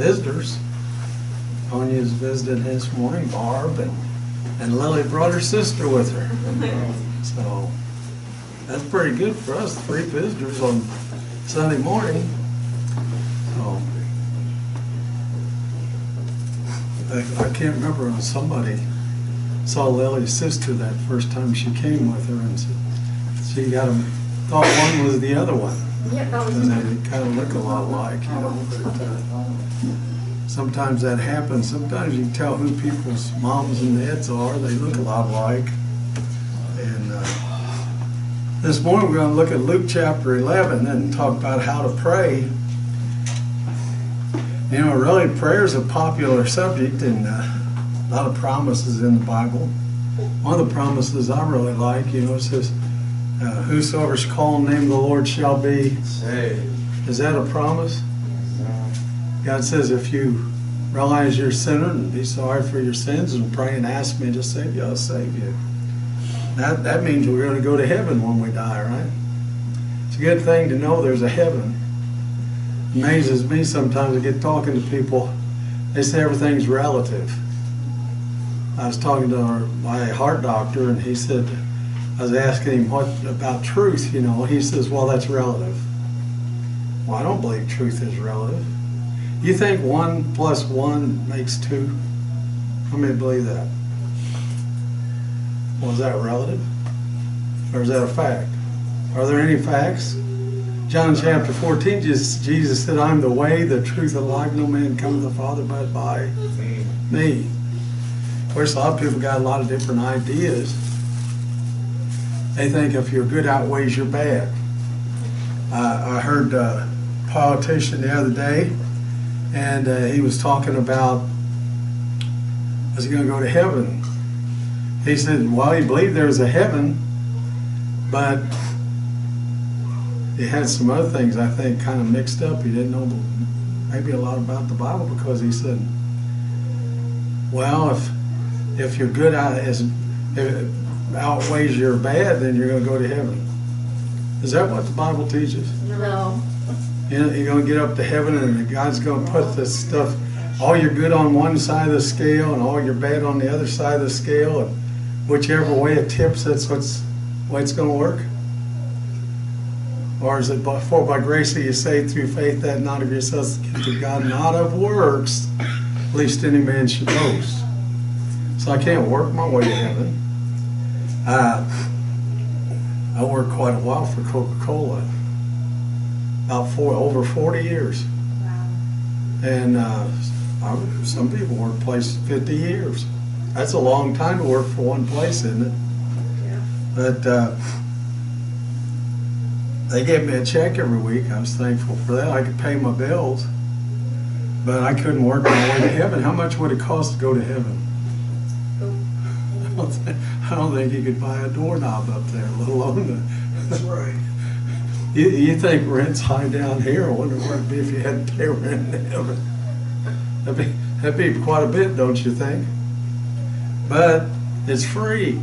Visitors. Tanya's visited this morning, Barb, and, and Lily brought her sister with her. So, that's pretty good for us, three visitors on Sunday morning. So, I, I can't remember, when somebody saw Lily's sister that first time she came with her, and said, she got them, thought one was the other one. Yeah, that was. Because they kind of look a lot alike, you know, but uh, sometimes that happens. Sometimes you can tell who people's moms and dads are. They look a lot alike. And uh, this morning, we're going to look at Luke chapter 11 and talk about how to pray. You know, really, prayer is a popular subject and uh, a lot of promises in the Bible. One of the promises I really like, you know, it says, uh, Whosoever shall call the name of the Lord shall be Saved. is that a promise? God says if you realize you're a sinner and be sorry for your sins and pray and ask me to save you, I'll save you. That, that means we're going to go to heaven when we die, right? It's a good thing to know there's a heaven. Amazes me sometimes I get talking to people, they say everything's relative. I was talking to our, my heart doctor and he said, I was asking him what about truth, you know. He says, well, that's relative. Well, I don't believe truth is relative. You think one plus one makes two? How many believe that? Well, is that relative? Or is that a fact? Are there any facts? John chapter 14, Jesus, Jesus said, I'm the way, the truth, and life. No man come to the Father but by Me. me. Of course, a lot of people got a lot of different ideas. They think if your good outweighs your bad. Uh, I heard a politician the other day, and uh, he was talking about was he going to go to heaven? He said, well, he believed there was a heaven, but he had some other things I think kind of mixed up. He didn't know maybe a lot about the Bible because he said, well, if if your good out is if outweighs your bad, then you're going to go to heaven. Is that what the Bible teaches? No. You're going to get up to heaven, and God's going to put this stuff, all your good on one side of the scale, and all your bad on the other side of the scale, and whichever way it tips, that's what's way it's going to work. Or is it by, for by grace are you saved through faith that not of yourselves, the gift God, not of works, least any man should boast. So I can't work my way to heaven. Uh, I worked quite a while for Coca-Cola, about four, over 40 years. And uh, I, some people work place 50 years. That's a long time to work for one place, isn't it? Yeah. But uh, they gave me a check every week. I was thankful for that. I could pay my bills, but I couldn't work my way to heaven. How much would it cost to go to heaven? I don't think, I don't think you could buy a doorknob up there, let alone the. That's right. You, you think rent's high down here? I wonder what it'd be if you had to pay rent in heaven. That'd be, that'd be quite a bit, don't you think? But it's free.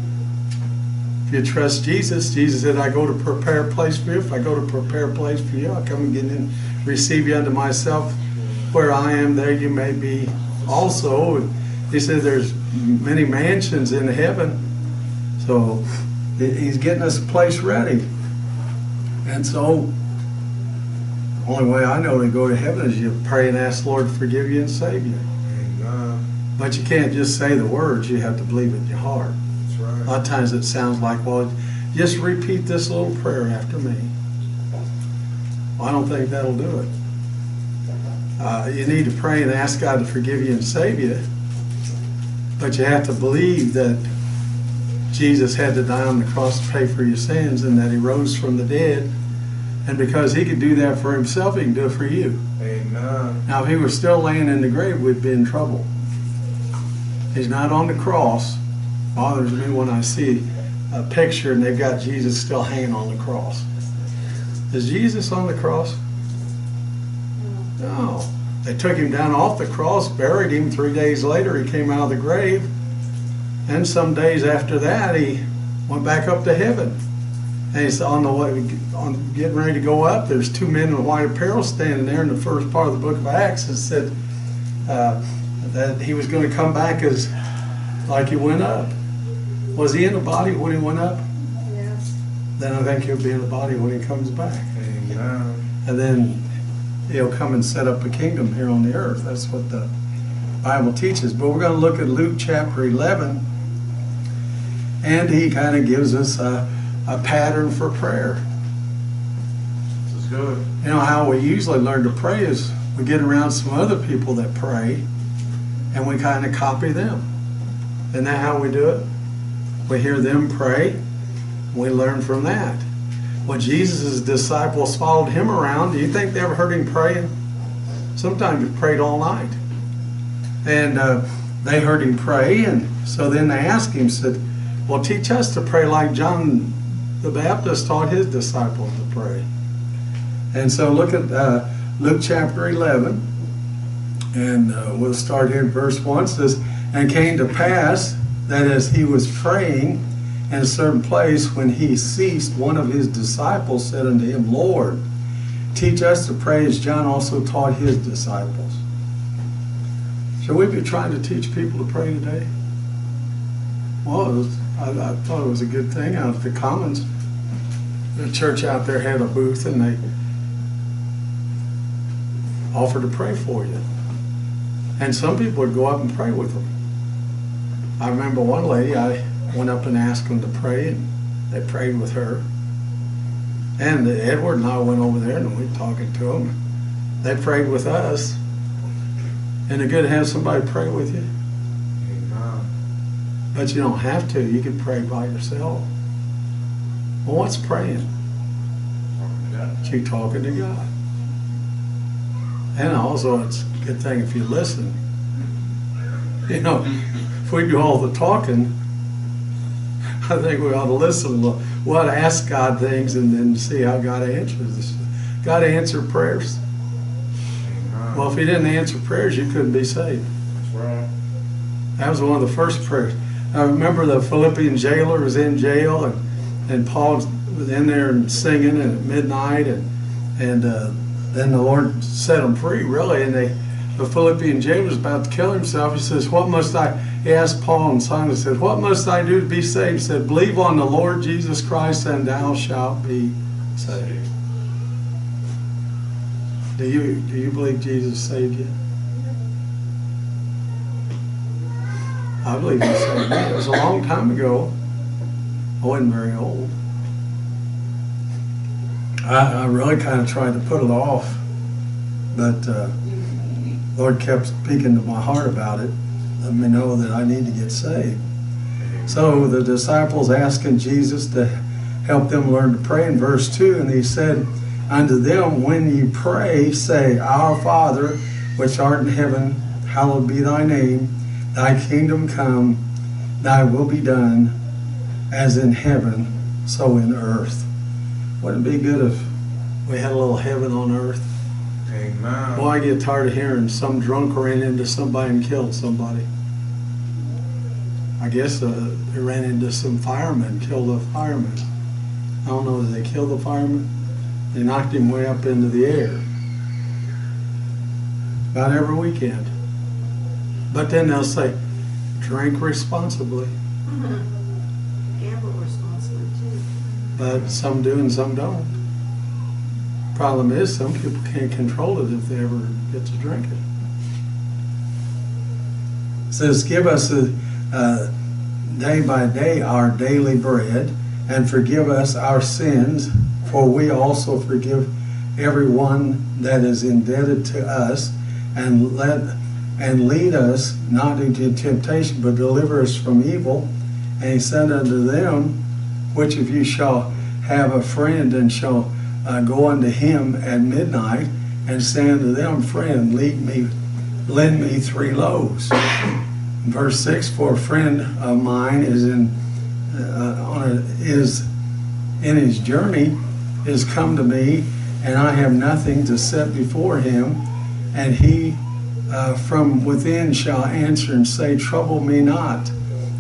If you trust Jesus, Jesus said, I go to prepare a place for you. If I go to prepare a place for you, I'll come and get in, and receive you unto myself. Where I am, there you may be also. He said there's many mansions in heaven. So he's getting us a place ready. And so, the only way I know to go to heaven is you pray and ask the Lord to forgive you and save you. Amen. But you can't just say the words, you have to believe it in your heart. That's A lot of times it sounds like, well, just repeat this little prayer after me. Well, I don't think that'll do it. Uh, you need to pray and ask God to forgive you and save you. But you have to believe that Jesus had to die on the cross to pay for your sins and that he rose from the dead. And because he could do that for himself, he can do it for you. Amen. Now, if he was still laying in the grave, we'd be in trouble. He's not on the cross. Bothers me when I see a picture and they've got Jesus still hanging on the cross. Is Jesus on the cross? No. They took him down off the cross, buried him. Three days later, he came out of the grave. And some days after that, he went back up to heaven. And he's on the way, on getting ready to go up. There's two men in white apparel standing there in the first part of the book of Acts and said uh, that he was going to come back as like he went up. Was he in the body when he went up? Yes. Then I think he'll be in the body when he comes back. Amen. And then he'll come and set up a kingdom here on the earth. That's what the Bible teaches. But we're going to look at Luke chapter 11. And he kind of gives us a, a pattern for prayer. This is good. You know how we usually learn to pray is we get around some other people that pray and we kind of copy them. Isn't that how we do it? We hear them pray, we learn from that. When Jesus' disciples followed him around, do you think they ever heard him praying? Sometimes he prayed all night. And uh, they heard him pray, and so then they asked him, said, Well, teach us to pray like John the Baptist taught his disciples to pray. And so look at uh, Luke chapter 11, and uh, we'll start here in verse 1. It says, And came to pass that as he was praying in a certain place, when he ceased, one of his disciples said unto him, Lord, teach us to pray as John also taught his disciples. Should we be trying to teach people to pray today? Well, I, I thought it was a good thing out at the Commons. The church out there had a booth and they offered to pray for you. And some people would go up and pray with them. I remember one lady, I went up and asked them to pray, and they prayed with her. And Edward and I went over there and we were talking to them. They prayed with us. And it's good to have somebody pray with you. But you don't have to. You can pray by yourself. Well, what's praying? It's you talking to God. And also, it's a good thing if you listen. You know, if we do all the talking, I think we ought to listen. a little. We ought to ask God things and then see how God answers. God answer prayers. Well, if He didn't answer prayers, you couldn't be saved. That's right. That was one of the first prayers. I remember the Philippian jailer was in jail, and, and Paul was in there and singing at midnight, and and uh, then the Lord set him free, really. And they, the Philippian jailer was about to kill himself. He says, "What must I?" He asked Paul and Silas, said, "What must I do to be saved?" He said, "Believe on the Lord Jesus Christ, and thou shalt be saved." Do you do you believe Jesus saved you? I believe he saved me. It was a long time ago. I wasn't very old. I, I really kind of tried to put it off, but uh, Lord kept speaking to my heart about it, letting me know that I need to get saved. So the disciples asking Jesus to help them learn to pray in verse 2, and he said unto them, When you pray, say, Our Father, which art in heaven, hallowed be thy name. Thy kingdom come, thy will be done, as in heaven, so in earth. Wouldn't it be good if we had a little heaven on earth? Amen. Boy, I get tired of hearing some drunk ran into somebody and killed somebody. I guess uh, they ran into some firemen, killed a fireman. I don't know, did they kill the fireman? They knocked him way up into the air. About every weekend. But then they'll say, drink responsibly. Gamble responsibly too. But some do and some don't. Problem is, some people can't control it if they ever get to drink it. It says, give us a, uh, day by day our daily bread, and forgive us our sins, for we also forgive everyone that is indebted to us, and let and lead us not into temptation, but deliver us from evil. And he said unto them, Which of you shall have a friend and shall uh, go unto him at midnight and say unto them, Friend, lead me, lend me three loaves. Verse six: For a friend of mine is in uh, on a, is in his journey is come to me, and I have nothing to set before him, and he uh, from within shall answer and say, Trouble me not.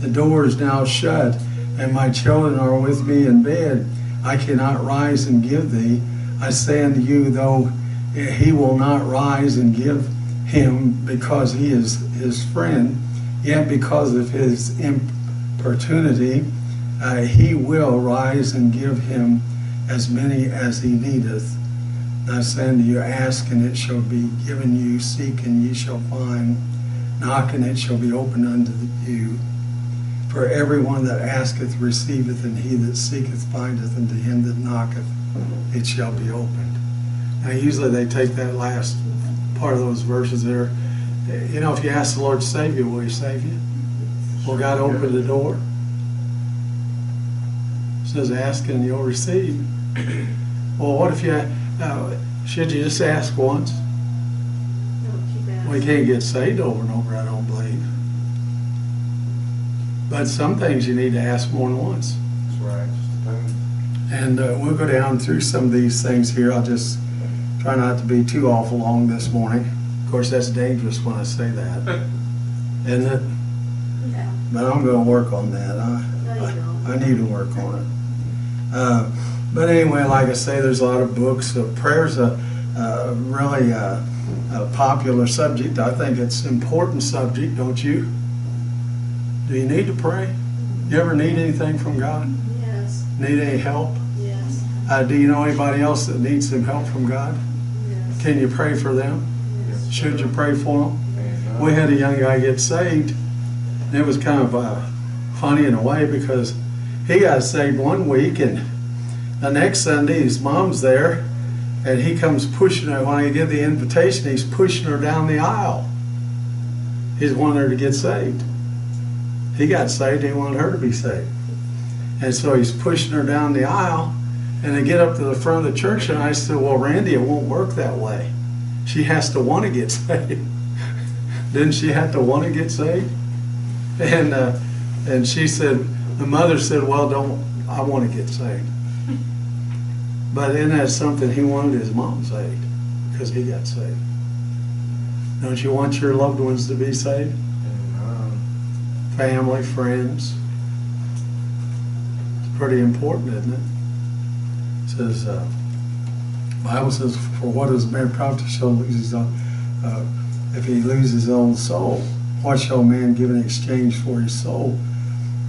The door is now shut, and my children are with me in bed. I cannot rise and give thee. I say unto you, though he will not rise and give him because he is his friend, yet because of his importunity, uh, he will rise and give him as many as he needeth. I say unto you, ask and it shall be given you, seek and ye shall find, knock and it shall be opened unto you. For everyone that asketh receiveth, and he that seeketh findeth, and to him that knocketh it shall be opened. Now usually they take that last part of those verses there. You know, if you ask the Lord to save you, will he save you? Will God open the door? It says ask and you'll receive. Well, what if you, uh, should you just ask once? Don't keep asking. We can't get saved over and over, I don't believe. But some things you need to ask more than once. That's right. And uh, we'll go down through some of these things here. I'll just try not to be too awful long this morning. Of course, that's dangerous when I say that, isn't it? Yeah. But I'm going to work on that. I, No, you don't. I, I need to work on it. Uh, but anyway, like I say, there's a lot of books. Uh, prayer's a, a really uh a popular subject. I think it's an important subject, don't you? Do you need to pray? You ever need anything from God? Yes, Need any help? yes, Uh, do you know anybody else that needs some help from God? yes. Can you pray for them? yes. Should you pray for them? Amen. We had a young guy get saved. And it was kind of uh, funny in a way because he got saved one week and the next Sunday his mom's there and he comes pushing her. When he did the invitation, he's pushing her down the aisle. He's wanting her to get saved. He got saved, he wanted her to be saved. And so he's pushing her down the aisle and they get up to the front of the church and I said, well, Randy, it won't work that way. She has to want to get saved. Didn't she have to want to get saved? And uh, and she said, the mother said, well, don't, I want to get saved. But isn't that something he wanted his mom saved because he got saved? Don't you want your loved ones to be saved? Amen. Family, friends. It's pretty important, isn't it? It says, uh, Bible says, for what is a man profit shall lose his own, uh, if he loses his own soul, what shall man give in exchange for his soul?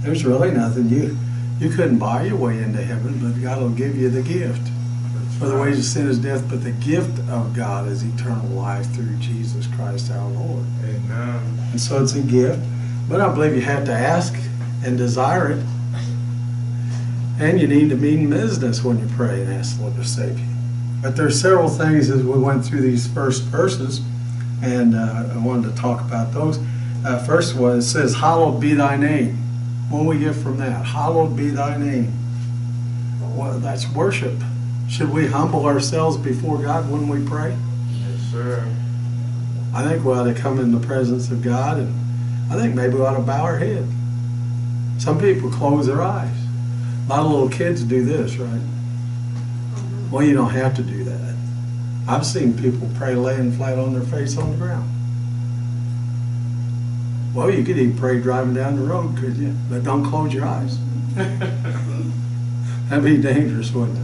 There's really nothing. You you couldn't buy your way into heaven, but God will give you the gift. For the wages of sin is death, but the gift of God is eternal life through Jesus Christ our Lord. Amen. And so it's a gift. But I believe you have to ask and desire it. And you need to mean business when you pray and ask the Lord to save you. But there's several things as we went through these first verses, and uh, I wanted to talk about those. Uh, first one, it says, Hallowed be thy name. What do we get from that? Hallowed be thy name. Well, that's worship. Should we humble ourselves before God when we pray? Yes, sir. I think we ought to come in the presence of God, and I think maybe we ought to bow our head. Some people close their eyes. A lot of little kids do this, right? Well, you don't have to do that. I've seen people pray laying flat on their face on the ground. Well, you could even pray driving down the road, could you? But don't close your eyes. That'd be dangerous, wouldn't it?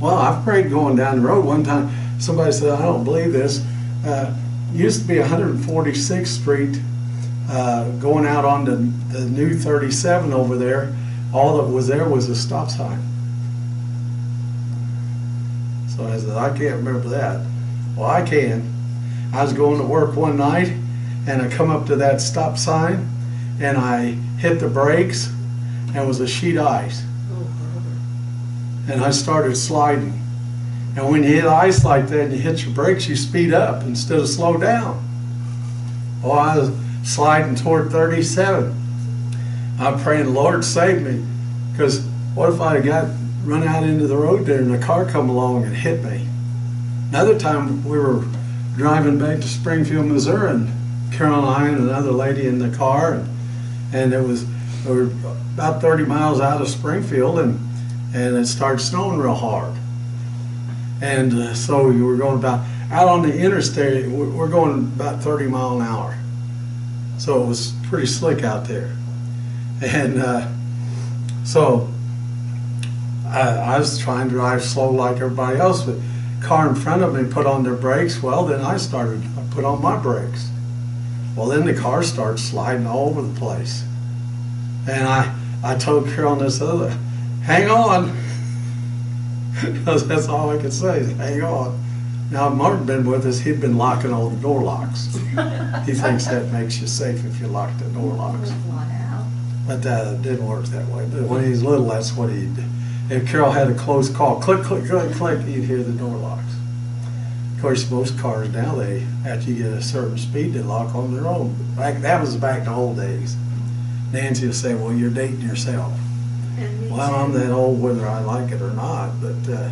Well, I've prayed going down the road. One time, somebody said, I don't believe this. Uh, used to be 146th Street, uh, going out on the, the new 37 over there. All that was there was a stop sign. So I said, I can't remember that. Well, I can. I was going to work one night, and I come up to that stop sign, and I hit the brakes, and it was a sheet of ice Oh, and I started sliding. And when you hit ice like that and you hit your brakes, you speed up instead of slow down. Oh, I was sliding toward 37. I'm praying, Lord, save me. Because what if I got run out into the road there and a car come along and hit me? Another time we were driving back to Springfield, Missouri, and Caroline and another lady in the car, and, and it was we were about 30 miles out of Springfield, and and it started snowing real hard. And uh, so we were going about out on the interstate. We're going about 30 mile an hour, so it was pretty slick out there. And uh, so I, I was trying to drive slow like everybody else, but car in front of me put on their brakes. Well, then I started, I put on my brakes. Well, then the car starts sliding all over the place. And I, I told Carol and this other, hang on. Because that's all I could say, is hang on. Now, Martin been with us, he'd been locking all the door locks. He thinks that makes you safe if you lock the door locks. But uh, didn't work that way. But when he's little, that's what he'd. If Carol had a close call, click, click, click, click, you'd hear the door locks. Of course, most cars now, they, after you get a certain speed, they lock on their own. Back, that was back in the old days. Nancy would say, well, you're dating yourself. Well, I'm that old whether I like it or not, but uh,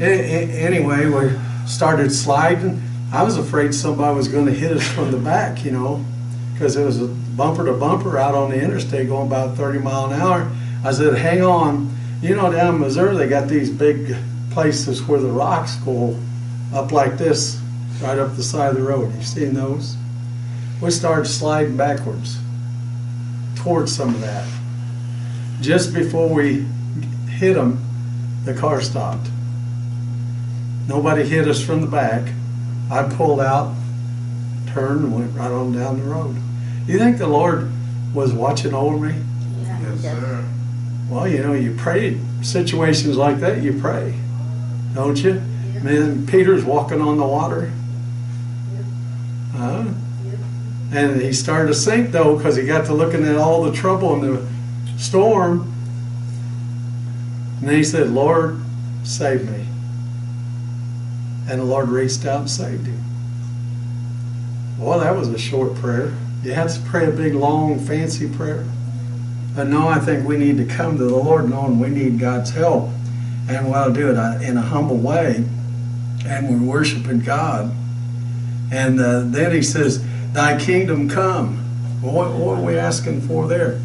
anyway, we started sliding. I was afraid somebody was going to hit us from the back, you know, because it was a bumper to bumper out on the interstate going about 30 mile an hour. I said, hang on. You know, down in Missouri, they got these big places where the rocks go up like this, right up the side of the road. You seen those? We started sliding backwards towards some of that just before we hit them, the car stopped. Nobody hit us from the back. I pulled out, turned, and went right on down the road. You think the Lord was watching over me? Yeah. Yes, sir. Well, you know, you pray situations like that, you pray, don't you? Man, Peter's walking on the water. Huh? And he started to sink though, because he got to looking at all the trouble and the storm. And then he said, Lord, save me. And the Lord reached out and saved him. Well, that was a short prayer. You have to pray a big, long, fancy prayer. But no, I think we need to come to the Lord knowing we need God's help. And we'll do it uh, in a humble way. And we're worshiping God. And uh, then he says, Thy kingdom come. Well, what, what are we asking for there?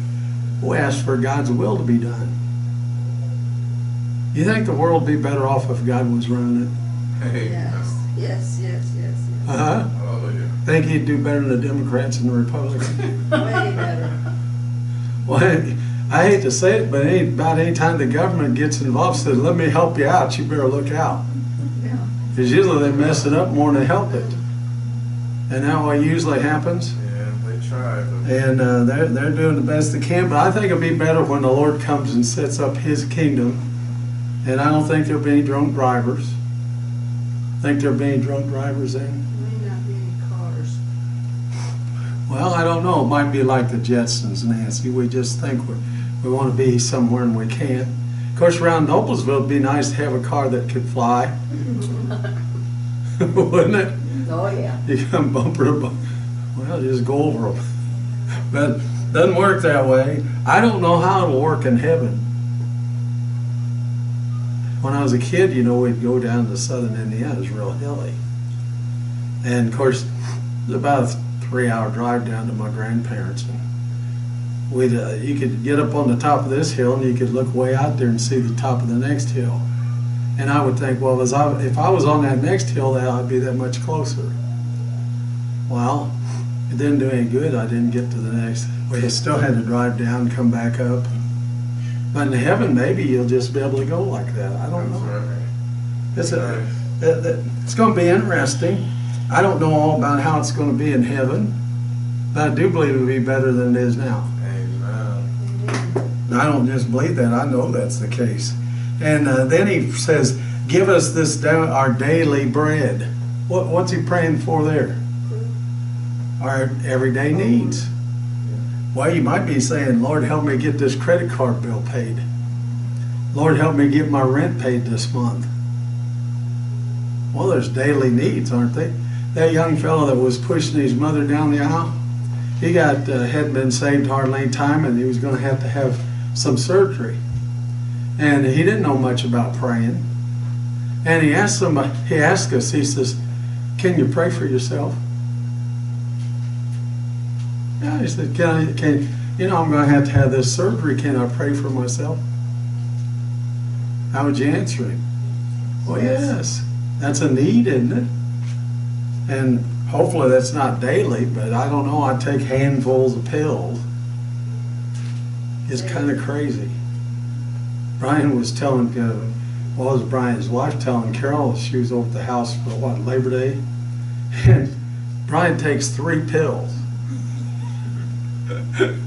We ask for God's will to be done. You think the world would be better off if God was running it? Hey, Yes, yes, yes, yes, yes. Uh-huh. Hallelujah. Think he'd do better than the Democrats and the Republicans? Way better. Well, I hate to say it, but any, about any time the government gets involved, says, let me help you out, you better look out. Yeah. Because usually they mess it up more than they help it. And that what usually happens. Yeah, they tried, but And uh, they're, they're doing the best they can, but I think it'll be better when the Lord comes and sets up his kingdom. And I don't think there'll be any drunk drivers. Think there'll be any drunk drivers then? May not be any cars. Well, I don't know. It might be like the Jetsons, Nancy. We just think we're, we want to be somewhere and we can't. Of course, around Noblesville, it'd be nice to have a car that could fly, wouldn't it? Oh, yeah. You come bumper to bumper. Well, just go over them. But it doesn't work that way. I don't know how it'll work in heaven. When I was a kid, you know, we'd go down to southern Indiana. It was real hilly. And of course, it was about a three hour drive down to my grandparents. We'd, uh, you could get up on the top of this hill and you could look way out there and see the top of the next hill. And I would think, well, as I, if I was on that next hill, I'd be that much closer. Well, it didn't do any good. I didn't get to the next. We still had to drive down, and come back up. But in heaven, maybe you'll just be able to go like that. I don't know. It's a, it's going to be interesting. I don't know all about how it's going to be in heaven, but I do believe it'll be better than it is now. I don't just believe that, I know that's the case. And uh, then he says, Give us this our daily bread. What, what's he praying for there? Our everyday needs. Well, you might be saying, Lord, help me get this credit card bill paid. Lord, help me get my rent paid this month. Well, there's daily needs, aren't they? That young fellow that was pushing his mother down the aisle, he got uh, hadn't been saved hardly any time, and he was going to have to have some surgery. And he didn't know much about praying. And he asked somebody, he asked us, he says, "Can you pray for yourself?" Yeah, he said, "Can I? Can you know I'm going to have to have this surgery? Can I pray for myself?" How would you answer him? Well, yes, that's a need, isn't it? And hopefully that's not daily, but I don't know. I take handfuls of pills. It's kind of crazy. Brian was telling, uh, what was Brian's wife telling Carol, she was over at the house for what, Labor Day? And Brian takes three pills.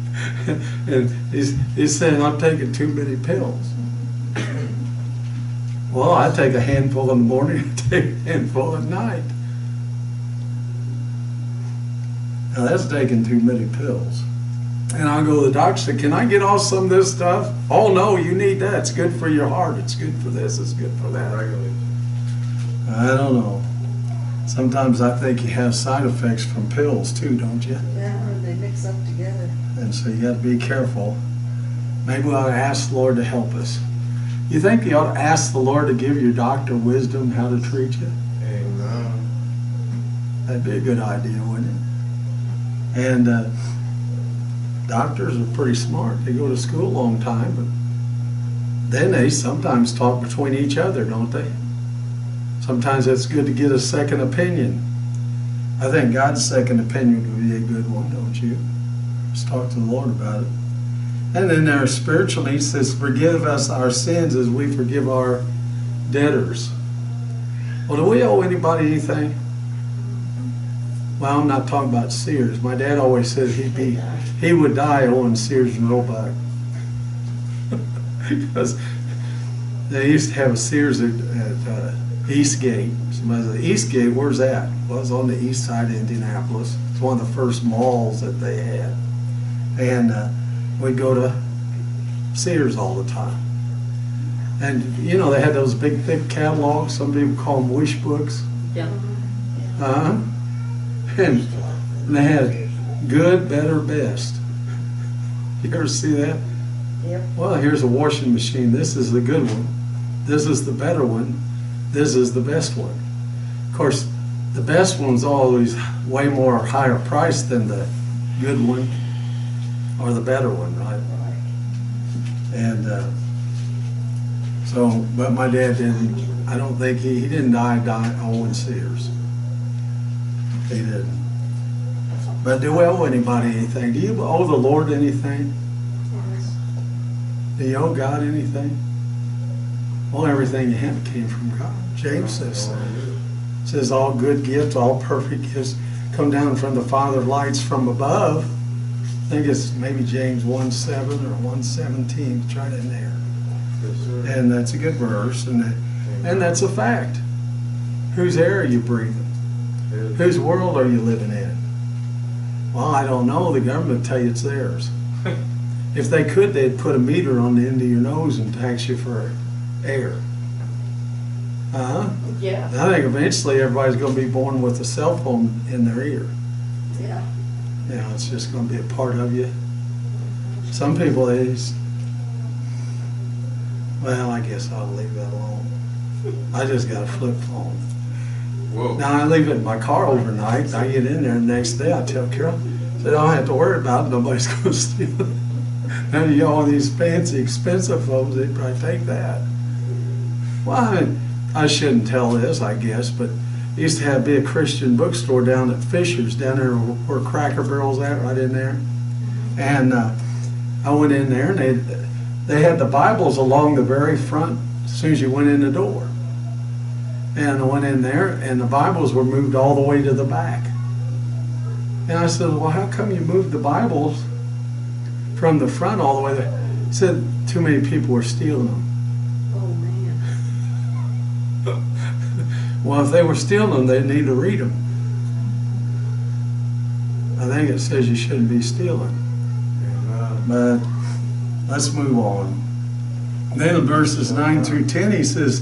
And he's, he's saying, I'm taking too many pills. Well, I take a handful in the morning, I take a handful at night. Now that's taking too many pills. And I'll go to the doctor, and say, can I get off some of this stuff? Oh, no, you need that. It's good for your heart. It's good for this. It's good for that. Regulate. I don't know. Sometimes I think you have side effects from pills too, don't you? Yeah, or they mix up together. And so you got to be careful. Maybe we ought to ask the Lord to help us. You think you ought to ask the Lord to give your doctor wisdom how to treat you? Amen. That'd be a good idea, wouldn't it? And uh, doctors are pretty smart. They go to school a long time, but then they sometimes talk between each other, don't they? Sometimes it's good to get a second opinion. I think God's second opinion would be a good one, don't you? Just talk to the Lord about it. And then there spiritually, he says, Forgive us our sins as we forgive our debtors. Well, do we owe anybody anything? Well, I'm not talking about Sears. My dad always said he'd be, he would die owing Sears and Roebuck. because they used to have a Sears at, at uh, Eastgate. Somebody said, Eastgate, where's that? Well, it's on the east side of Indianapolis. It's one of the first malls that they had. And uh, we'd go to Sears all the time. And, you know, they had those big, thick catalogs. Some people call them wish books. Yeah. Uh-huh. And they had good, better, best. You ever see that? Yep. Well, here's a washing machine. This is the good one. This is the better one. This is the best one. Of course, the best one's always way more higher price than the good one or the better one, right? And uh, so, but my dad didn't. I don't think he he didn't die die owing Sears. He didn't. But do we owe anybody anything? Do you owe the Lord anything? Yes. Do you owe God anything? Well, everything you have came from God. James says so. Says all good gifts, all perfect gifts come down from the Father of lights from above. I think it's maybe James 1 7 or 117. It's right in there. Yes, sir. And that's a good verse, and, that, and that's a fact. Whose air are you breathing? Whose world are you living in? Well, I don't know. The government will tell you it's theirs. If they could, they'd put a meter on the end of your nose and tax you for air. Uh-huh. Yeah. I think eventually everybody's going to be born with a cell phone in their ear. Yeah. You know, it's just going to be a part of you. Some people, they just, well, I guess I'll leave that alone. I just got a flip phone. Whoa. Now I leave it in my car overnight. I get in there the next day. I tell Carol, I said, I don't have to worry about it. Nobody's going to steal it. Now you all these fancy, expensive phones. They probably take that. Well, I, mean, I shouldn't tell this, I guess, but used to have be a Christian bookstore down at Fishers, down there where Cracker Barrel's at, right in there. And uh, I went in there, and they they had the Bibles along the very front as soon as you went in the door. And I went in there, and the Bibles were moved all the way to the back. And I said, Well, how come you moved the Bibles from the front all the way there? He said, Too many people were stealing them. Oh, man. Well, if they were stealing them, they need to read them. I think it says you shouldn't be stealing. But let's move on. Then in verses 9 through 10, he says,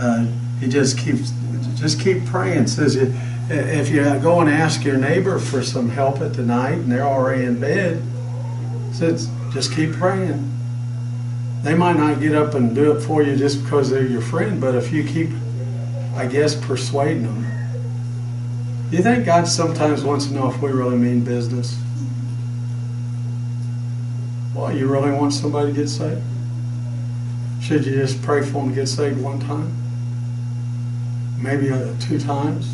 uh, he just keeps, just keep praying. Says, if you go and ask your neighbor for some help at the night and they're already in bed, says, just keep praying. They might not get up and do it for you just because they're your friend, but if you keep, I guess, persuading them. You think God sometimes wants to know if we really mean business? Well, you really want somebody to get saved? Should you just pray for them to get saved one time? Maybe uh, two times?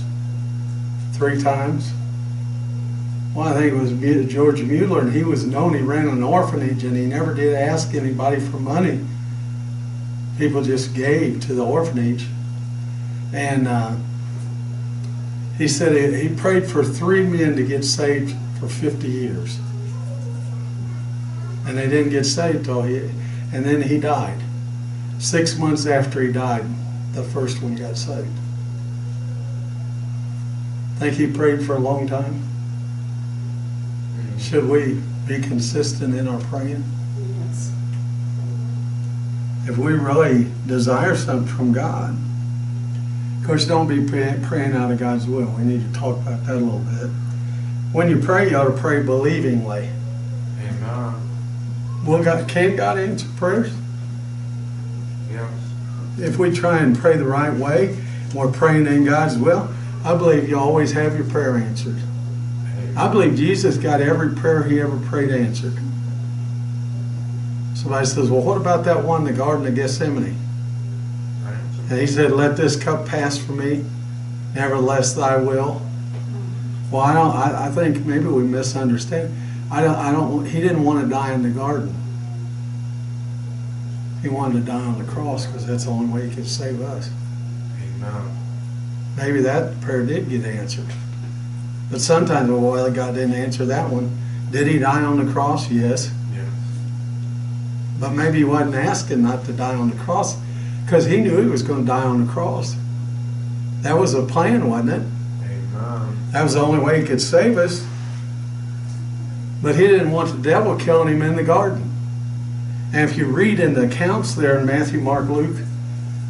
Three times? Well, I think it was George Mueller, and he was known, he ran an orphanage, and he never did ask anybody for money. people just gave to the orphanage. And uh, he said he, he prayed for three men to get saved for 50 years. And they didn't get saved till he, and then he died. Six months after he died, the first one got saved. Think he prayed for a long time? Should we be consistent in our praying? Yes. If we really desire something from God, of course, don't be praying out of God's will. We need to talk about that a little bit. When you pray, you ought to pray believingly. Amen. Will God, can God answer prayers? Yes. If we try and pray the right way, we're praying in God's will, I believe you always have your prayer answered. I believe Jesus got every prayer he ever prayed answered. Somebody says, Well, what about that one in the Garden of Gethsemane? And he said, Let this cup pass from me, nevertheless thy will. Well, I don't I, I think maybe we misunderstand. I don't I don't he didn't want to die in the garden. He wanted to die on the cross because that's the only way he could save us. Amen. Maybe that prayer did get answered. But sometimes, well, God didn't answer that one. Did he die on the cross? Yes. Yes. But maybe he wasn't asking not to die on the cross because he knew he was going to die on the cross. That was a plan, wasn't it? Amen. That was the only way he could save us. But he didn't want the devil killing him in the garden. And if you read in the accounts there in Matthew, Mark, Luke,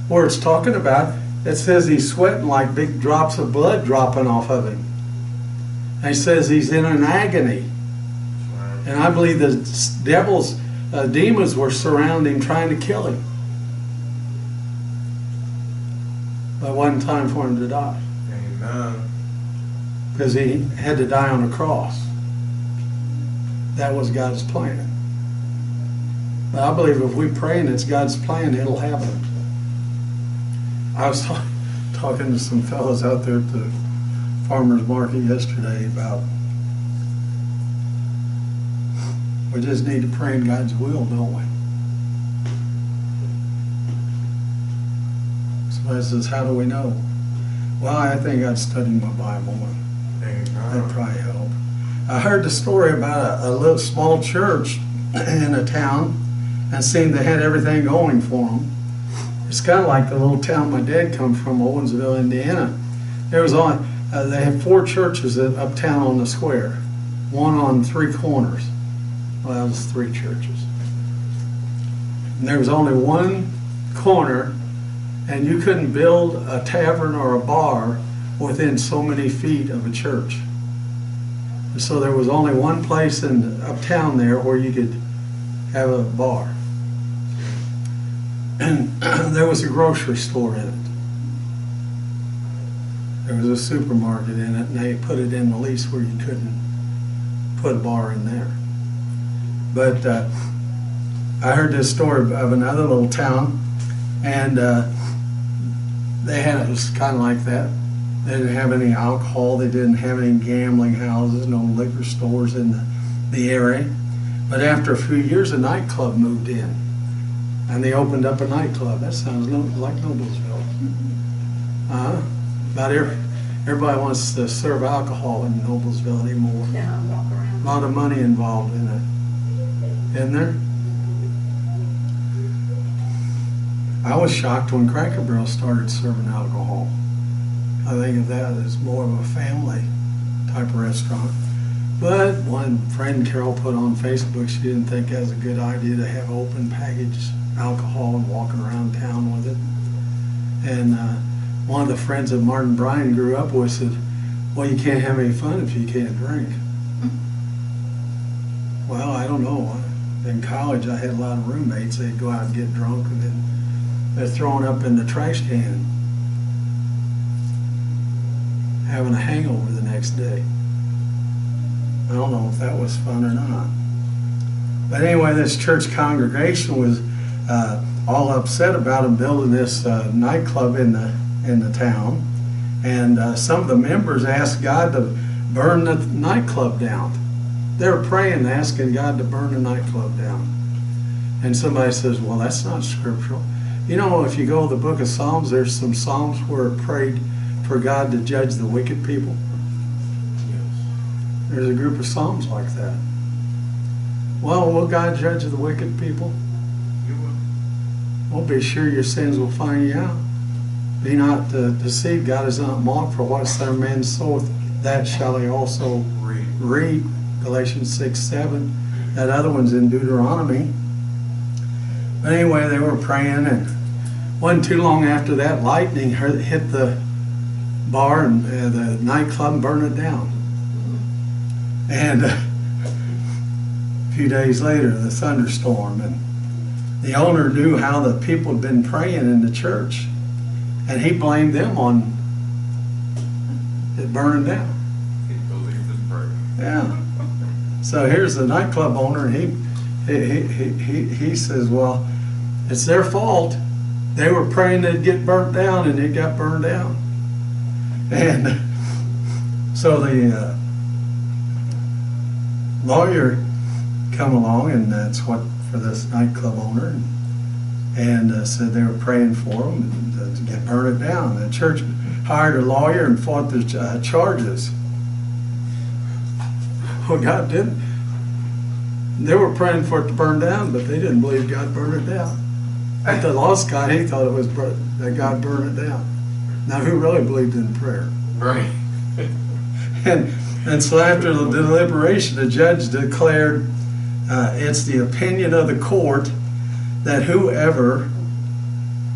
where it's talking about, it says he's sweating like big drops of blood dropping off of him. And he says he's in an agony. And I believe the devil's uh, demons were surrounding him, trying to kill him. But it wasn't time for him to die Amen. because he had to die on the cross. That was God's plan. But I believe if we pray and it's God's plan, it'll happen. I was ta- talking to some fellows out there at the farmer's market yesterday about we just need to pray in God's will, don't we? Somebody says, How do we know? Well, I think I'd study my Bible and That'd probably help. I heard the story about a, a little small church in a town and seemed they had everything going for them. It's kind of like the little town my dad come from, Owensville, Indiana. There was on, uh, they had four churches uptown on the square, one on three corners. Well, that was three churches. And there was only one corner, and you couldn't build a tavern or a bar within so many feet of a church. And so there was only one place in uptown there where you could have a bar. And there was a grocery store in it. There was a supermarket in it, and they put it in the lease where you couldn't put a bar in there. But uh, I heard this story of another little town, and uh, they had it was kind of like that. They didn't have any alcohol. They didn't have any gambling houses, no liquor stores in the, the area. But after a few years, a nightclub moved in, and they opened up a nightclub. That sounds no, like Noblesville. Uh, about every, everybody wants to serve alcohol in Noblesville anymore. Yeah, walk A around. lot of money involved in it, isn't there? I was shocked when Cracker Barrel started serving alcohol. I think of that as more of a family type of restaurant. But one friend Carol put on Facebook, she didn't think that was a good idea to have open package alcohol and walking around town with it. And uh, one of the friends that Martin Bryan grew up with said, Well, you can't have any fun if you can't drink. Well, I don't know. In college, I had a lot of roommates. They'd go out and get drunk, and then they're throwing up in the trash can, having a hangover the next day. I don't know if that was fun or not. But anyway, this church congregation was uh, all upset about them building this uh, nightclub in the in the town, and uh, some of the members asked God to burn the nightclub down. They're praying, asking God to burn the nightclub down. And somebody says, "Well, that's not scriptural." You know, if you go to the book of Psalms, there's some Psalms where it prayed for God to judge the wicked people. Yes. There's a group of Psalms like that. Well, will God judge the wicked people? Be sure your sins will find you out. Be not deceived. God is not mocked, for whatsoever man soweth, that shall he also reap. Galatians 6 7. That other one's in Deuteronomy. But anyway, they were praying, and wasn't too long after that, lightning hit hit the bar and uh, the nightclub and burned it down. And uh, a few days later, the thunderstorm, and the owner knew how the people had been praying in the church, and he blamed them on it burning down. He believed his prayer. Yeah. So here's the nightclub owner, and he, he, he, he, he says, well, it's their fault. They were praying they'd get burnt down, and it got burned down. And so the uh, lawyer come along, and that's what for this nightclub owner, and, uh, said they were praying for him and, uh, to get burn it down. The church hired a lawyer and fought the uh, charges. Well, God didn't. They were praying for it to burn down, but they didn't believe God burned it down. At the lost guy, he thought it was that God burned it down. Now, who really believed in prayer? Right. And, and so after the deliberation, the judge declared uh, it's the opinion of the court that whoever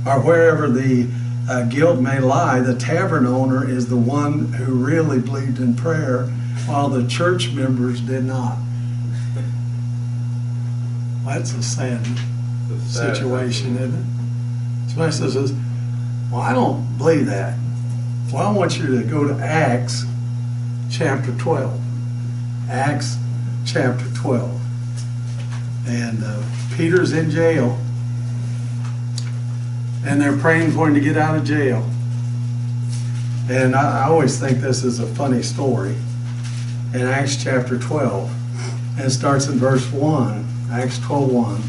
or wherever the uh, guilt may lie, the tavern owner is the one who really believed in prayer, while the church members did not. That's a sad situation, isn't it? Somebody says, Well, I don't believe that. Well, I want you to go to Acts chapter 12. Acts chapter 12. And uh, Peter's in jail, and they're praying for him to get out of jail. And I, I always think this is a funny story. In Acts chapter 12, and it starts in verse 1, Acts 12 1.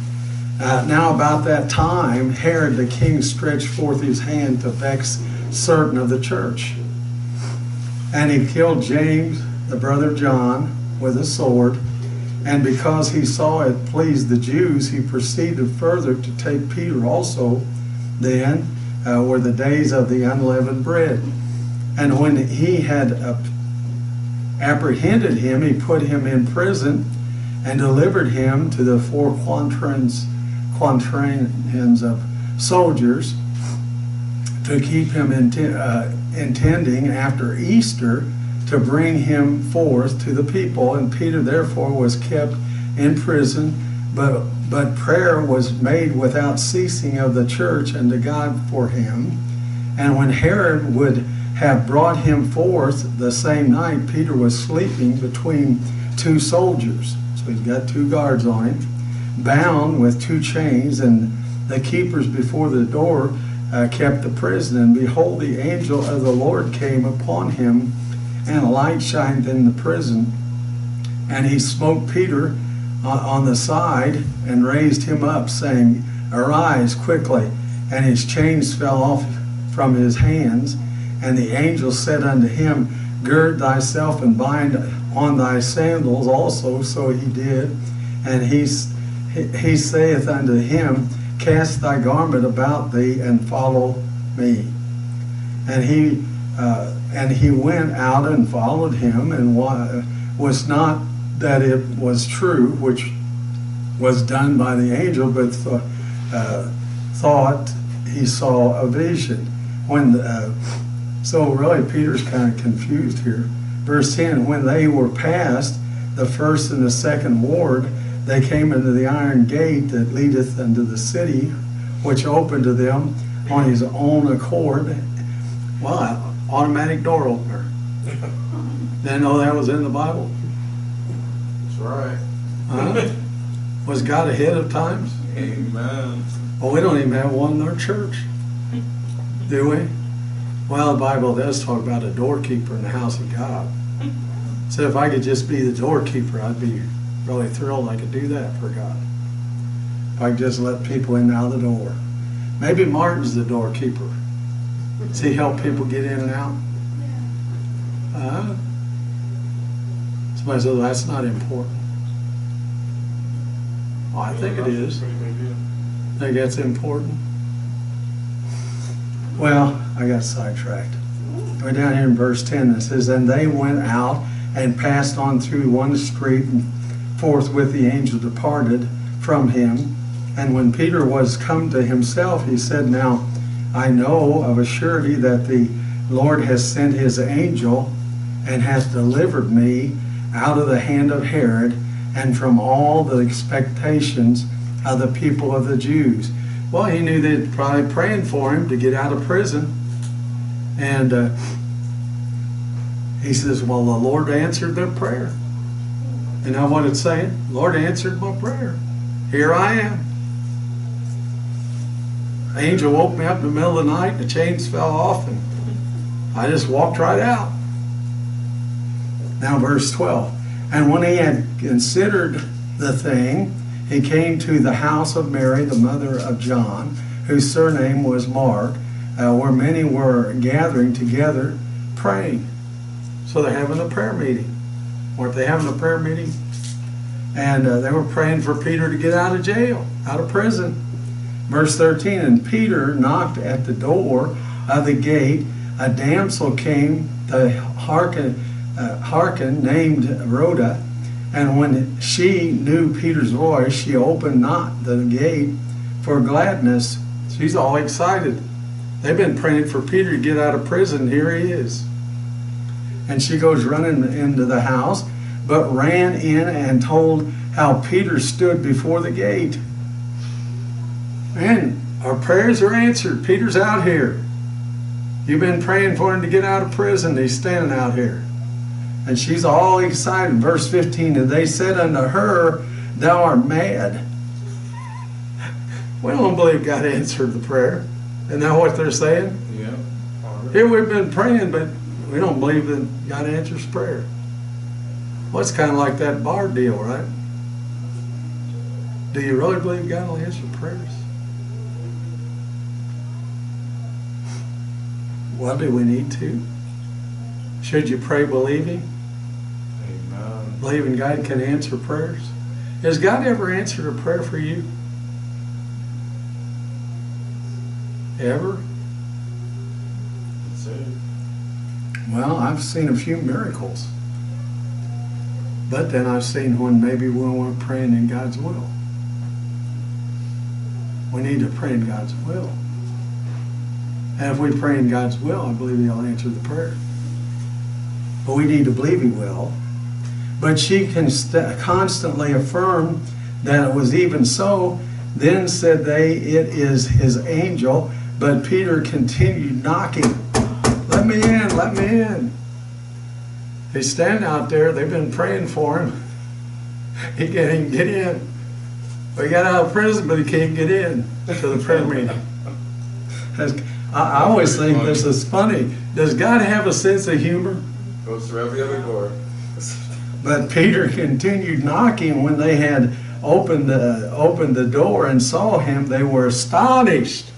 Uh, now, about that time, Herod the king stretched forth his hand to vex certain of the church. And he killed James, the brother of John, with a sword. And because he saw it pleased the Jews, he proceeded further to take Peter also. Then uh, were the days of the unleavened bread. And when he had apprehended him, he put him in prison and delivered him to the four quaternions, quaternions of soldiers to keep him inten- uh, intending after Easter to bring him forth to the people. And Peter therefore was kept in prison, but but prayer was made without ceasing of the church and to God for him. And when Herod would have brought him forth the same night, Peter was sleeping between two soldiers. So he's got two guards on him, bound with two chains, and the keepers before the door uh, kept the prison. And behold, the angel of the Lord came upon him, and a light shined in the prison. And he smote Peter uh, on the side and raised him up, saying, Arise quickly. And his chains fell off from his hands. And the angel said unto him, Gird thyself and bind on thy sandals also. So he did. And he, he, saith unto him, Cast thy garment about thee and follow me. And he uh, and he went out and followed him, and wa- was not that it was true, which was done by the angel, but th- uh, thought he saw a vision. When uh, so really Peter's kind of confused here. Verse ten: When they were past the first and the second ward, they came into the iron gate that leadeth unto the city, which opened to them on his own accord. Well, automatic door opener. Didn't know that was in the Bible. That's right. Huh? Was God ahead of times? Amen. Well, we don't even have one in our church, do we? Well, the Bible does talk about a doorkeeper in the house of God. So if I could just be the doorkeeper, I'd be really thrilled I could do that for God. If I could just let people in and out of the door. Maybe Martin's the doorkeeper. Does he help people get in and out? Uh, somebody says that's not important. Well, I think it is. Deal. Think that's important? Well, I got sidetracked. We're down here in verse 10, it says, And they went out and passed on through one street, and forthwith the angel departed from him. And when Peter was come to himself, he said, Now I know of a surety that the Lord has sent his angel and hath delivered me out of the hand of Herod and from all the expectations of the people of the Jews. Well, he knew they'd probably praying for him to get out of prison. And uh, he says, Well, the Lord answered their prayer. And now what it's saying? Lord answered my prayer. Here I am. Angel woke me up in the middle of the night, the chains fell off, and I just walked right out. Now, verse 12. And when he had considered the thing, he came to the house of Mary, the mother of John, whose surname was Mark, uh, where many were gathering together praying. So they're having a prayer meeting. Weren't they having a prayer meeting? And uh, they were praying for Peter to get out of jail, out of prison. Verse 13 And Peter knocked at the door of the gate. A damsel came to hearken, uh, hearken named Rhoda. And when she knew Peter's voice, she opened not the gate for gladness. She's all excited. They've been praying for Peter to get out of prison. Here he is. And she goes running into the house, but ran in and told how Peter stood before the gate. Man, our prayers are answered. Peter's out here. You've been praying for him to get out of prison. He's standing out here. And she's all excited. Verse 15, and they said unto her, Thou art mad. We don't believe God answered the prayer. Isn't that what they're saying? Yeah. Part of it. Here we've been praying, but we don't believe that God answers prayer. Well, it's kind of like that bar deal, right? Do you really believe God will answer prayers? Well, do we need to? Should you pray believing? Amen. Believing God can answer prayers? Has God ever answered a prayer for you? Ever? Well, I've seen a few miracles. But then I've seen when maybe we weren't praying in God's will. We need to pray in God's will. And if we pray in God's will, I believe He'll answer the prayer. But we need to believe He will. But she can st- constantly affirm that it was even so. Then said they, It is His angel. But Peter continued knocking. Let me in, let me in. He's standing out there. They've been praying for him. He can't even get in. We got out of prison, but he can't get in to the prayer meeting. I, I always think this is funny. Does God have a sense of humor? Goes through every other door. But Peter continued knocking. When they had opened the, opened the door and saw him, they were astonished,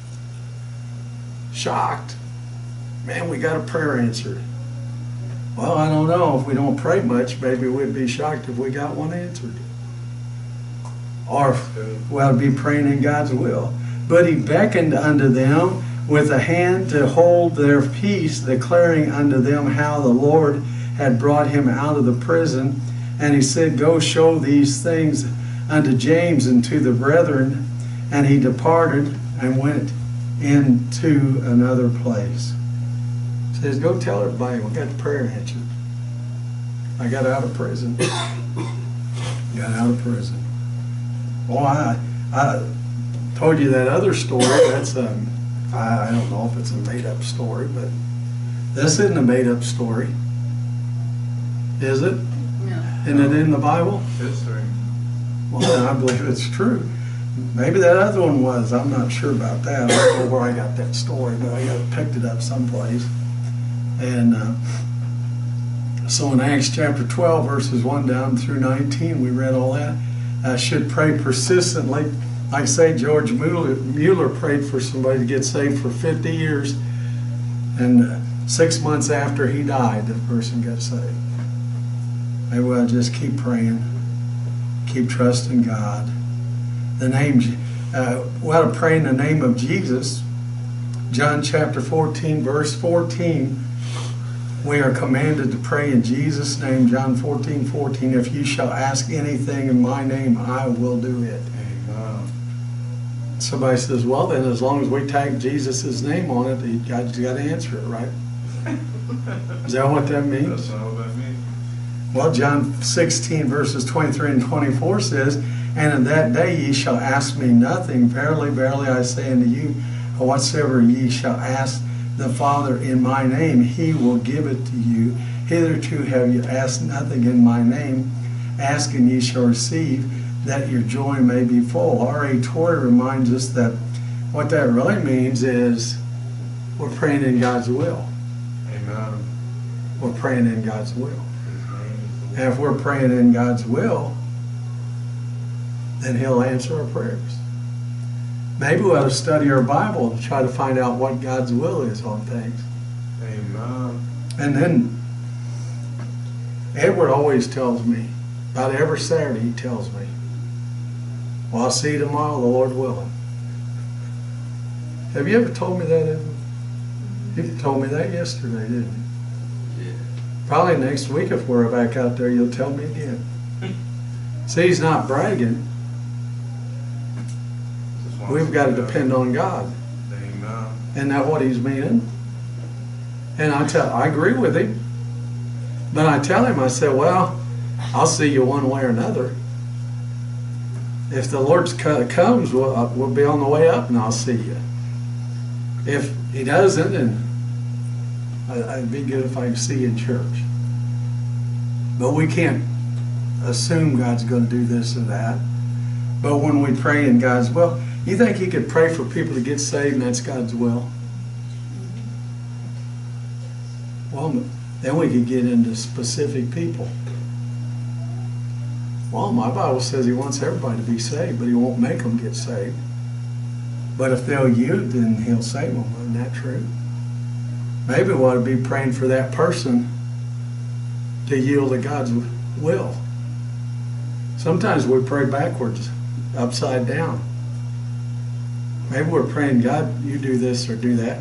shocked. Man, we got a prayer answered. Well, I don't know. If we don't pray much, maybe we'd be shocked if we got one answered. Or, well, be praying in God's will. But he beckoned unto them with a hand to hold their peace, declaring unto them how the Lord had brought him out of the prison. And he said, Go show these things unto James and to the brethren. And he departed and went into another place. Says, Go tell everybody we got prayer answered. I got out of prison. got out of prison. Well, I, I told you that other story. That's um, I, I don't know if it's a made up story, but this isn't a made up story, is it? No. Isn't it in the Bible? History. Well, then I believe it's true. Maybe that other one was. I'm not sure about that. I don't know where I got that story, but I got picked it up someplace. And uh, so in Acts chapter 12, verses 1 down through 19, we read all that. I should pray persistently. Like say George Mueller, Mueller prayed for somebody to get saved for 50 years, and six months after he died, the person got saved. Maybe we'll just keep praying, keep trusting God. The name, uh, we ought to pray in the name of Jesus. John chapter 14, verse 14. We are commanded to pray in Jesus' name, John 14, 14. If you shall ask anything in my name, I will do it. Amen. Somebody says, well, then as long as we tag Jesus' name on it, he- God's got to answer it, right? Is that what that means? That's not what that means. Well, John 16, verses 23 and 24 says, And in that day ye shall ask me nothing. Verily, verily, I say unto you, whatsoever ye shall ask the Father in my name, he will give it to you. Hitherto have you asked nothing in my name. Ask and ye shall receive, that your joy may be full. R.A. Torrey reminds us that what that really means is we're praying in God's will. Amen. We're praying in God's will. His name is the And if we're praying in God's will, then He'll answer our prayers. Maybe we ought to study our Bible to try to find out what God's will is on things. Amen. And then Edward always tells me, about every Saturday, he tells me, Well, I'll see you tomorrow, the Lord willing. Have you ever told me that, Edward? You told me that yesterday, didn't you? Yeah. Probably next week, if we're back out there, you'll tell me again. See, he's not bragging. We've got to depend on God. Amen. Isn't that what he's meaning? And I tell, I agree with him. But I tell him, I say, well, I'll see you one way or another. If the Lord comes, we'll, uh, we'll be on the way up and I'll see you. If he doesn't, then I- it'd be good if I could see you in church. But we can't assume God's going to do this or that. But when we pray in God's will, you think you could pray for people to get saved and that's God's will? Well, then we could get into specific people. Well, my Bible says he wants everybody to be saved, but he won't make them get saved. But if they'll yield, then he'll save them. Isn't that true? Maybe we ought to be praying for that person to yield to God's will. Sometimes we pray backwards, upside down. Maybe we're praying, God, you do this or do that.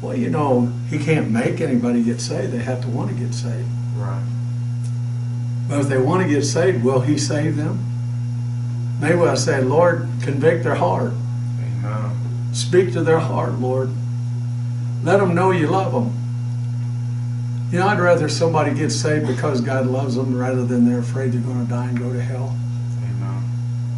Well, you know, He can't make anybody get saved. They have to want to get saved. Right. But if they want to get saved, will He save them? Maybe I say, Lord, convict their heart. Amen. Speak to their heart, Lord. Let them know you love them. You know, I'd rather somebody get saved because God loves them rather than they're afraid they're going to die and go to hell. Amen.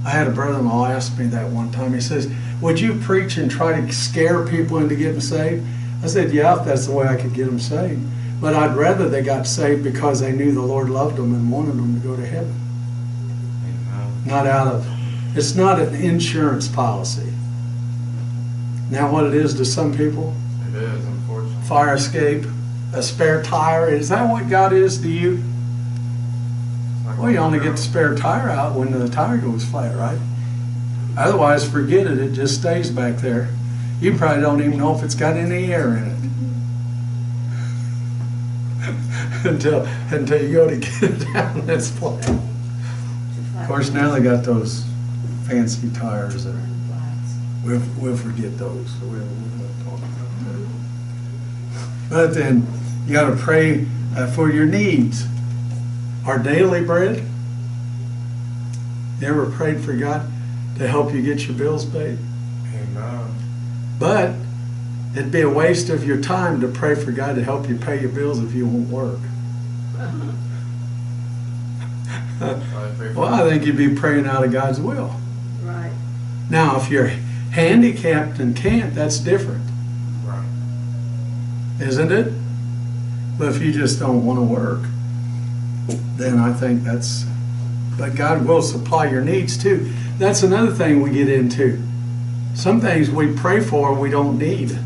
I had a brother-in-law ask me that one time. He says, "Would you preach and try to scare people into getting saved?" I said, "Yeah, if that's the way I could get them saved. But I'd rather they got saved because they knew the Lord loved them and wanted them to go to heaven, Amen. not out of. It's not an insurance policy. Now, what it is to some people, It is, unfortunately. fire escape, a spare tire. Is that what God is to you? Like Well, you only get the spare tire out when the tire goes flat, right? Otherwise, forget it. It just stays back there. You probably don't even know if it's got any air in it until until you go to get it down. That's flat. Of course, now they got those fancy tires that are. We'll, we'll forget those. So we'll, we'll talk about that. But then you got to pray uh, for your needs. Our daily bread. You ever prayed for God to help you get your bills paid? Amen. But it'd be a waste of your time to pray for God to help you pay your bills if you won't work. I pray for well, I think you'd be praying out of God's will. Right. Now, if you're handicapped and can't, that's different, Right. isn't it? But if you just don't want to work, then I think that's. But God will supply your needs too. That's another thing we get into. Some things we pray for we don't need.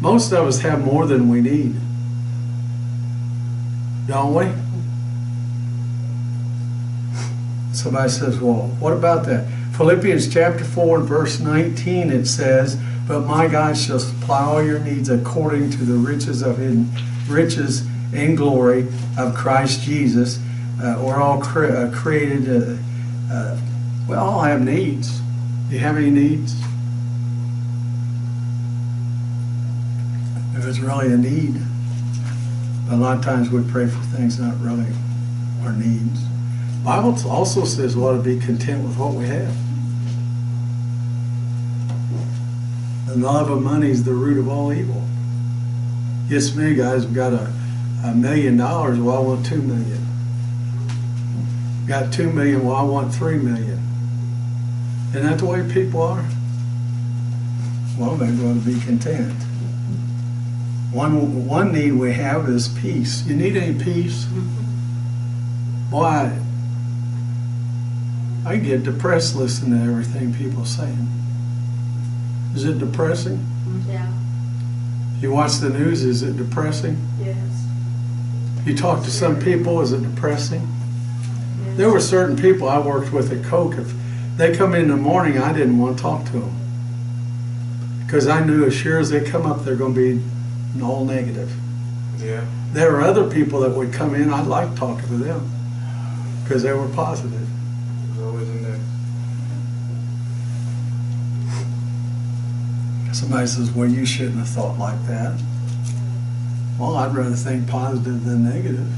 Most of us have more than we need. Don't we? Somebody says, well, what about that? Philippians chapter 4 and verse 19, it says, But my God shall supply all your needs according to the riches of his riches in glory of Christ Jesus. Uh, we're all cre- uh, created, uh, uh, we all have needs. Do you have any needs? If it's really a need. But a lot of times we pray for things not really our needs. Bible also says we ought to be content with what we have. The love of money is the root of all evil. Yes, me, guys, we got a, a million dollars, well, I want two million. Got two million, well, I want three million. Isn't that the way people are? Well, maybe we ought to be content. One, one need we have is peace. You need any peace? Boy, I get depressed listening to everything people saying. Is it depressing? Yeah, You watch the news, is it depressing? yes. You talk to some people, is it depressing? yes. There were certain people I worked with at Coke, if they come in the morning, I didn't want to talk to them. Because I knew as sure as they come up, they're going to be all negative. Yeah. There were other people that would come in, I'd like talking to them because they were positive. There's always in there. Somebody says, well, you shouldn't have thought like that. Well, I'd rather think positive than negative.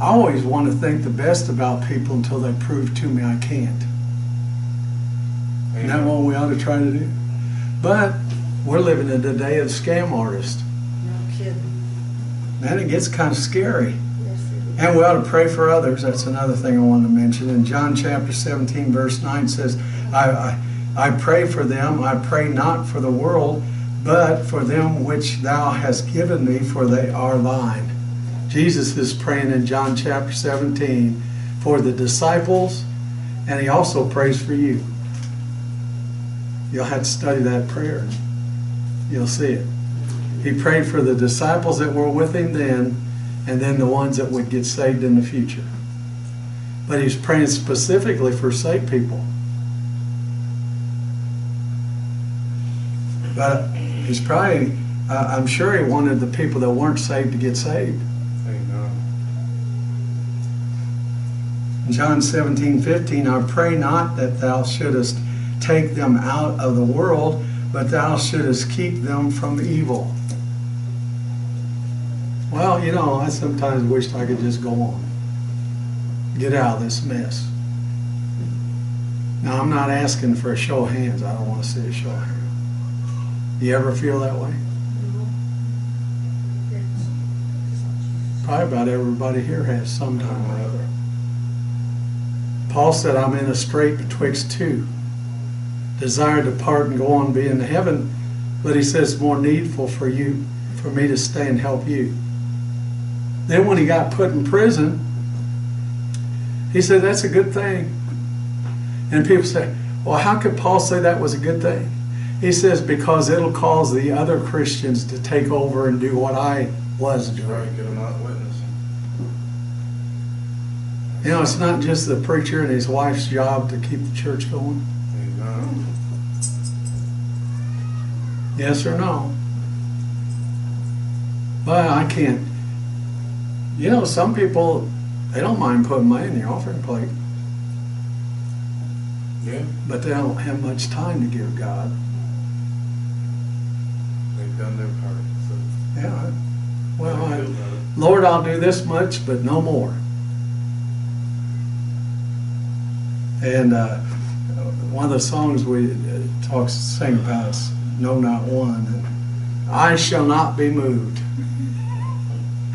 I always want to think the best about people until they prove to me I can't. Isn't that what we ought to try to do? But we're living in the day of scam artists. No kidding. And it gets kind of scary. Yes. And we ought to pray for others. That's another thing I wanted to mention. In John chapter 17, verse 9 says, I, I, I pray for them. I pray not for the world, but for them which thou hast given me, for they are thine. Jesus is praying in John chapter 17 for the disciples, and he also prays for you. You'll have to study that prayer. You'll see it. He prayed for the disciples that were with him then, and then the ones that would get saved in the future. But he's praying specifically for saved people. But he's probably, uh, I'm sure he wanted the people that weren't saved to get saved. Amen. John 17, 15, I pray not that thou shouldest take them out of the world, but thou shouldest keep them from evil. Well, you know, I sometimes wished I could just go on. Get out of this mess. Now, I'm not asking for a show of hands. I don't want to see a show of hands. You ever feel that way? Probably about everybody here has sometime or other. Paul said, I'm in a strait betwixt two. Desire to depart and go on be in heaven, but he says more needful for you, for me to stay and help you. Then when he got put in prison, he said, that's a good thing. And people say, well, how could Paul say that was a good thing? He says, because it'll cause the other Christians to take over and do what I was doing. Get them out witnessing. You know, it's not just the preacher and his wife's job to keep the church going. Yes or no? But I can't. You know, some people, they don't mind putting money in the offering plate, Yeah. but they don't have much time to give God. They've done their part. So Yeah. Well, I, you feel about it? Lord, I'll do this much, but no more. And uh, one of the songs we uh, talk sing about is "No, Not One." And, I shall not be moved.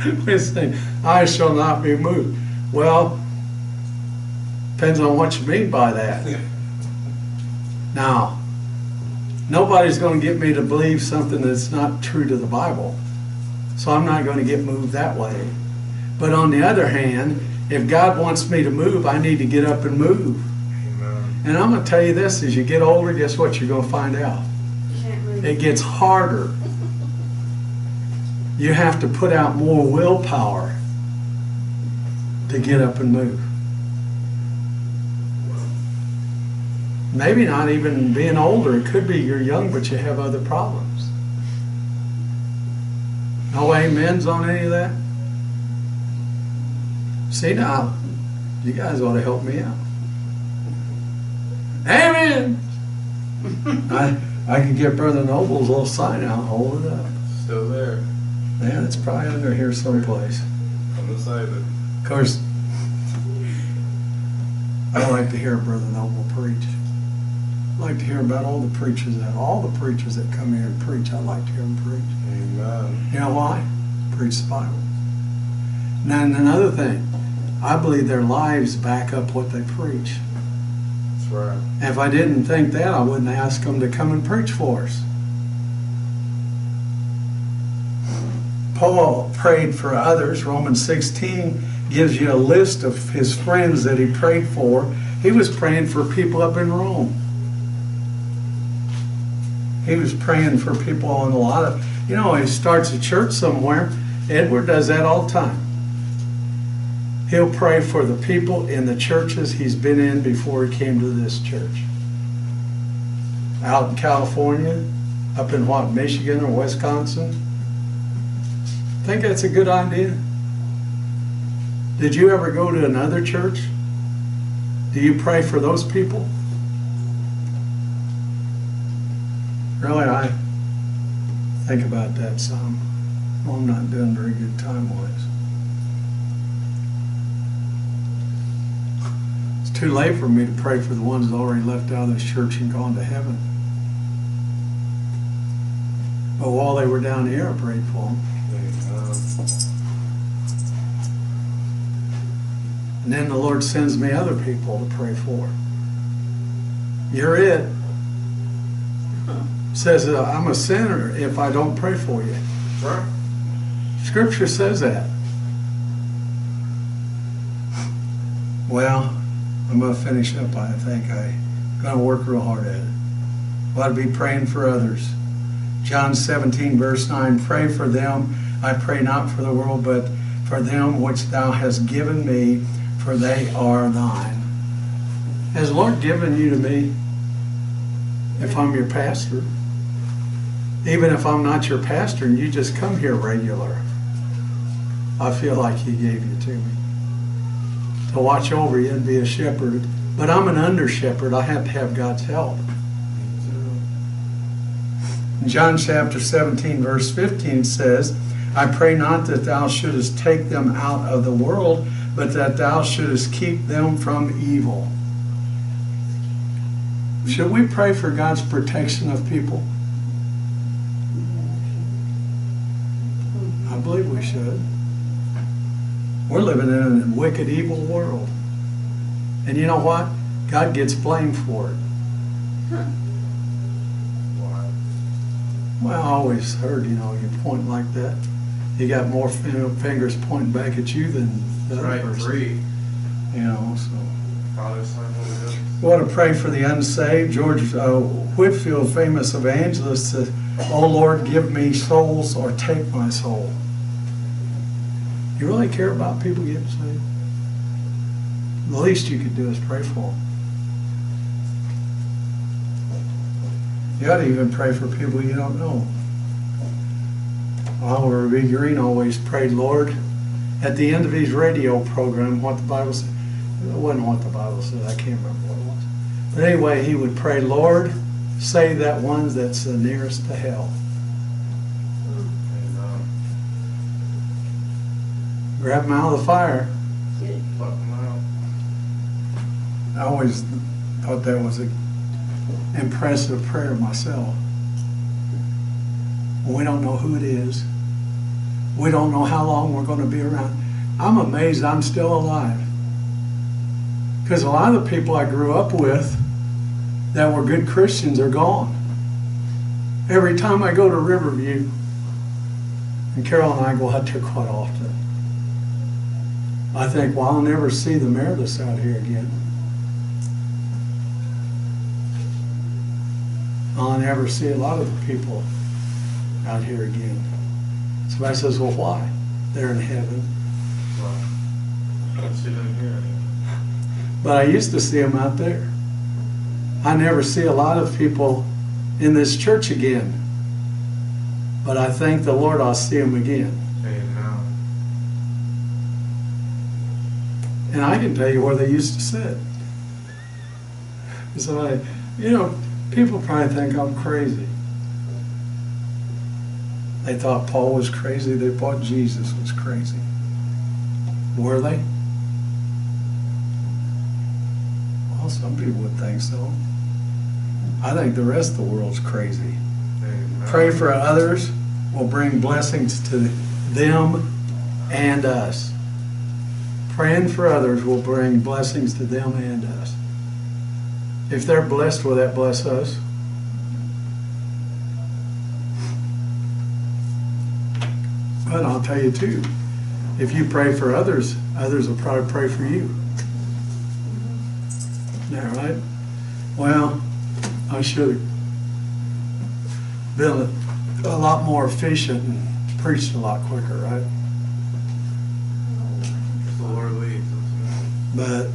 we sing, "I shall not be moved." Well, depends on what you mean by that. Yeah. Now, nobody's going to get me to believe something that's not true to the Bible. So I'm not going to get moved that way. But on the other hand, if God wants me to move, I need to get up and move. Amen. And I'm going to tell you this as you get older, guess what you're going to find out? It gets harder. You have to put out more willpower to get up and move. Maybe not even being older. It could be you're young, but you have other problems. No amens on any of that? See now, you guys ought to help me out. Amen. I I could get Brother Noble's little sign out, hold it up. Still there. Man, it's probably under here someplace. On the side of it. Of course, I like to hear Brother Noble preach. I like to hear about all the preachers that all the preachers that come here and preach. I like to hear them preach. Amen. You know why? Preach the Bible. And then another thing, I believe their lives back up what they preach. Right. If I didn't think that, I wouldn't ask them to come and preach for us. Paul prayed for others. Romans 16 gives you a list of his friends that he prayed for. He was praying for people up in Rome. He was praying for people in a lot of, you know, he starts a church somewhere. Edward does that all the time. He'll pray for the people in the churches he's been in before he came to this church. Out in California, up in what, Michigan or Wisconsin? Think that's a good idea? Did you ever go to another church? Do you pray for those people? Really, I think about that some. Well, I'm not doing very good time too late for me to pray for the ones already left out of this church and gone to heaven. But while they were down here, I prayed for them. And then the Lord sends me other people to pray for. You're it. Says that I'm a sinner if I don't pray for you. Right. Scripture says that. Well, I'm going to finish up. I think I'm going to work real hard at it. Ought to be praying for others. John 17, verse 9 Pray for them. I pray not for the world, but for them which thou hast given me, for they are thine. Has the Lord given you to me if I'm your pastor? Even if I'm not your pastor and you just come here regular, I feel like He gave you to me to watch over you and be a shepherd. But I'm an under shepherd. I have to have God's help. John chapter 17, verse 15 says, I pray not that thou shouldest take them out of the world, but that thou shouldest keep them from evil. Should we pray for God's protection of people? I believe we should. We're living in a wicked, evil world. And you know what? God gets blamed for it. Why? Well, I always heard, you know, you point like that, you got more fingers pointing back at you than the other right. person. Three. You know, so. Father, Son, Holy Ghost. We want to pray for the unsaved. George uh, Whitefield, famous evangelist, said, Oh Lord, give me souls or take my soul. You really care about people getting saved? The least you could do is pray for them. You ought to even pray for people you don't know. Oliver B. Greene always prayed, Lord, at the end of his radio program, what the Bible said. It wasn't what the Bible said. I can't remember what it was. But anyway, he would pray, Lord, save that one that's the nearest to hell. Grab him out of the fire. Them. I always thought that was an impressive prayer myself. We don't know who it is. We don't know how long we're going to be around. I'm amazed I'm still alive. Because a lot of the people I grew up with that were good Christians are gone. Every time I go to Riverview, and Carol and I go out there quite often, I think, well, I'll never see the Merediths out here again. I'll never see a lot of the people out here again. Somebody says, well, why? They're in heaven. Well, I don't see them here. But I used to see them out there. I never see a lot of people in this church again. But I thank the Lord I'll see them again. Amen. And I can tell you where they used to sit. So I, you know, people probably think I'm crazy. They thought Paul was crazy. They thought Jesus was crazy. Were they? Well, some people would think so. I think the rest of the world's crazy. Pray for others will bring blessings to them and us. Praying for others will bring blessings to them and us. If they're blessed, will that bless us? But I'll tell you too, if you pray for others, others will probably pray for you. Isn't right? Well, I should have been a, a lot more efficient and preached a lot quicker, right? If the Lord leads us. But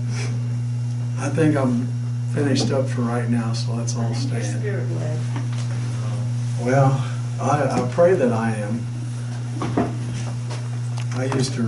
I think I'm finished up for right now, so let's all stand. Well, I, I pray that I am. I used to